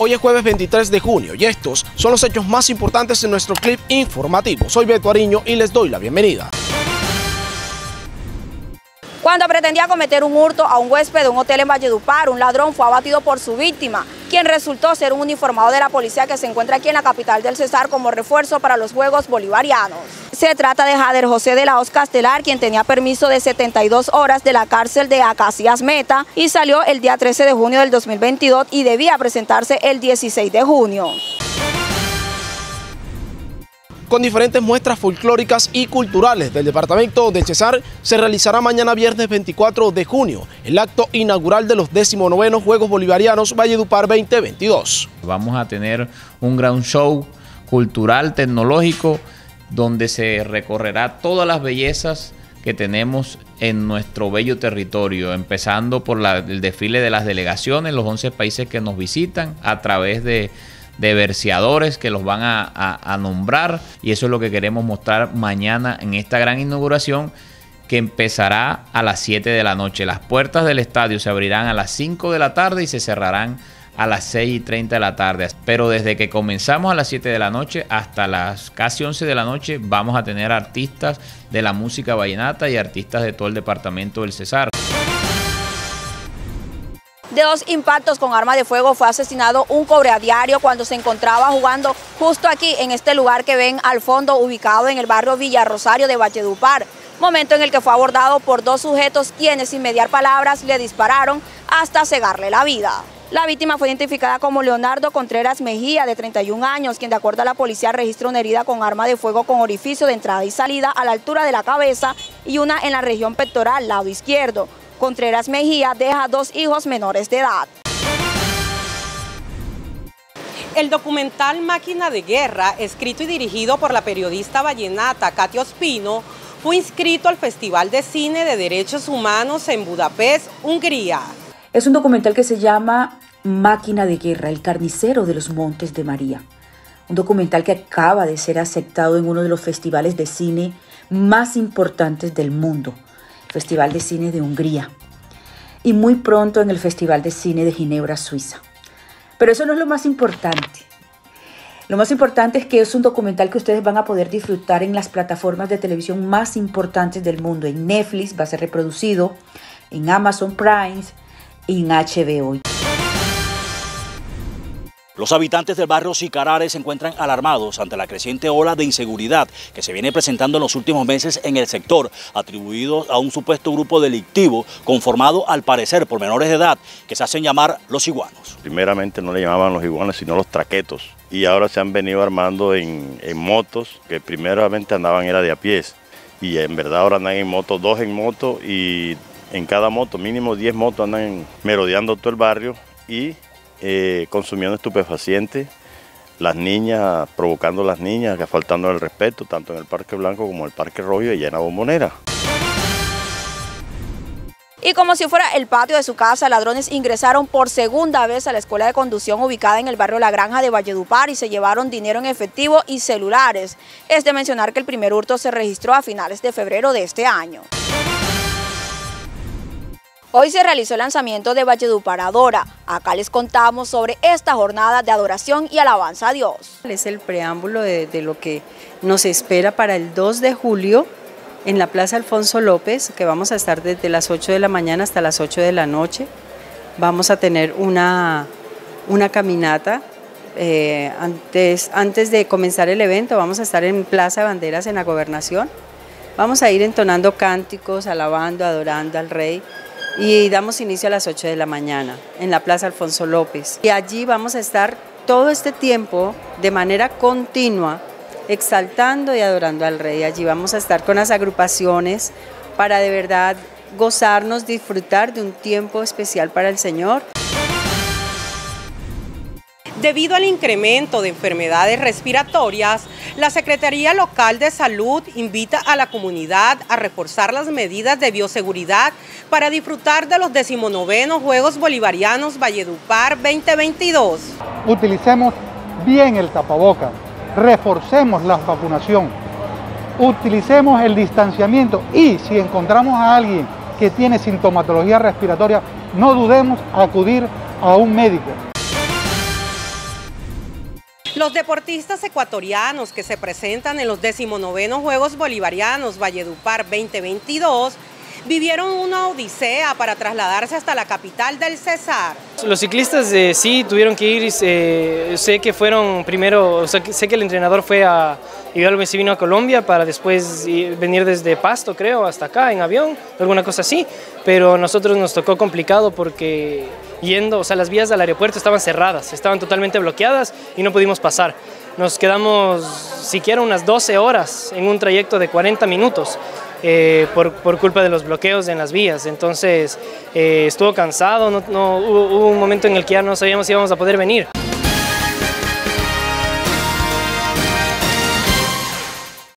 Hoy es jueves 23 de junio y estos son los hechos más importantes en nuestro clip informativo. Soy Beto Ariño y les doy la bienvenida. Cuando pretendía cometer un hurto a un huésped de un hotel en Valledupar, un ladrón fue abatido por su víctima, quien resultó ser un uniformado de la policía que se encuentra aquí en la capital del Cesar como refuerzo para los Juegos Bolivarianos. Se trata de Jader José de la Hoz Castelar, quien tenía permiso de 72 horas de la cárcel de Acacias Meta y salió el día 13 de junio del 2022 y debía presentarse el 16 de junio con diferentes muestras folclóricas y culturales del departamento de Cesar, se realizará mañana viernes 24 de junio el acto inaugural de los 19 Juegos Bolivarianos Valledupar 2022. Vamos a tener un gran show cultural, tecnológico, donde se recorrerá todas las bellezas que tenemos en nuestro bello territorio, empezando por el desfile de las delegaciones, los 11 países que nos visitan, a través de de que los van a, nombrar y eso es lo que queremos mostrar mañana en esta gran inauguración que empezará a las 7 de la noche. Las puertas del estadio se abrirán a las 5 de la tarde y se cerrarán a las 6 y 30 de la tarde. Pero desde que comenzamos a las 7 de la noche hasta las casi 11 de la noche vamos a tener artistas de la música vallenata y artistas de todo el departamento del Cesar de dos impactos con arma de fuego fue asesinado un diario cuando se encontraba jugando justo aquí en este lugar que ven al fondo ubicado en el barrio Villa Rosario de Valledupar, momento en el que fue abordado por dos sujetos quienes sin mediar palabras le dispararon hasta cegarle la vida. La víctima fue identificada como Leonardo Contreras Mejía, de 31 años, quien de acuerdo a la policía registra una herida con arma de fuego con orificio de entrada y salida a la altura de la cabeza y una en la región pectoral, lado izquierdo. Contreras Mejía deja dos hijos menores de edad. El documental Máquina de Guerra, escrito y dirigido por la periodista vallenata Katia Ospino, fue inscrito al Festival de Cine de Derechos Humanos en Budapest, Hungría. Es un documental que se llama Máquina de Guerra, el carnicero de los Montes de María. Un documental que acaba de ser aceptado en uno de los festivales de cine más importantes del mundo, Festival de Cine de Hungría y muy pronto en el Festival de Cine de Ginebra, Suiza. Pero eso no es lo más importante. Lo más importante es que es un documental que ustedes van a poder disfrutar en las plataformas de televisión más importantes del mundo. En Netflix va a ser reproducido, en Amazon Prime en HBO. Los habitantes del barrio Sicarare se encuentran alarmados ante la creciente ola de inseguridad que se viene presentando en los últimos meses en el sector, atribuido a un supuesto grupo delictivo conformado al parecer por menores de edad que se hacen llamar los iguanos. Primeramente no le llamaban los iguanos sino los traquetos y ahora se han venido armando en, motos que primeramente andaban era de a pies y en verdad ahora andan en moto, dos en moto y en cada moto, mínimo 10 motos andan merodeando todo el barrio y eh, consumiendo estupefacientes, las niñas, provocando a las niñas, faltando el respeto, tanto en el Parque Blanco como en el Parque Rojo y en la Bombonera. Y como si fuera el patio de su casa, ladrones ingresaron por segunda vez a la escuela de conducción ubicada en el barrio La Granja de Valledupar y se llevaron dinero en efectivo y celulares. Es de mencionar que el primer hurto se registró a finales de febrero de este año. Hoy se realizó el lanzamiento de Valleduparadora. Acá les contamos sobre esta jornada de adoración y alabanza a Dios. Es el preámbulo de, lo que nos espera para el 2 de julio en la Plaza Alfonso López, que vamos a estar desde las 8 de la mañana hasta las 8 de la noche. Vamos a tener una, una caminata. Eh, antes, antes de comenzar el evento vamos a estar en Plaza de Banderas en la Gobernación. Vamos a ir entonando cánticos, alabando, adorando al Rey y damos inicio a las 8 de la mañana en la Plaza Alfonso López. Y allí vamos a estar todo este tiempo de manera continua exaltando y adorando al Rey. Allí vamos a estar con las agrupaciones para de verdad gozarnos, disfrutar de un tiempo especial para el Señor. Debido al incremento de enfermedades respiratorias, la Secretaría Local de Salud invita a la comunidad a reforzar las medidas de bioseguridad para disfrutar de los decimonovenos Juegos Bolivarianos Valledupar 2022. Utilicemos bien el tapaboca, reforcemos la vacunación, utilicemos el distanciamiento y si encontramos a alguien que tiene sintomatología respiratoria, no dudemos acudir a un médico. Los deportistas ecuatorianos que se presentan en los 19 Juegos Bolivarianos Valledupar 2022 vivieron una odisea para trasladarse hasta la capital del Cesar. Los ciclistas eh, sí tuvieron que ir, eh, sé que fueron primero, sé que el entrenador fue a, Igual se vino a Colombia para después venir desde Pasto, creo, hasta acá en avión, alguna cosa así, pero a nosotros nos tocó complicado porque yendo, o sea, las vías del aeropuerto estaban cerradas, estaban totalmente bloqueadas y no pudimos pasar. Nos quedamos siquiera unas 12 horas en un trayecto de 40 minutos. Eh, por, culpa de los bloqueos en las vías. Entonces eh, estuvo cansado, no, hubo, hubo un momento en el que ya no sabíamos si íbamos a poder venir.